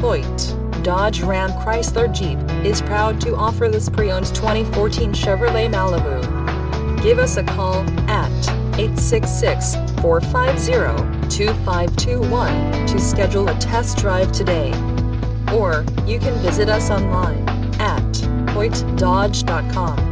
Hoyte, Dodge Ram Chrysler Jeep, is proud to offer this pre-owned 2014 Chevrolet Malibu. Give us a call at 866-450-2521 to schedule a test drive today. Or, you can visit us online at hoytedodge.com.